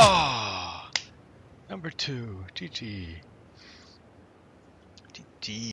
Ah, number two, GG. GG.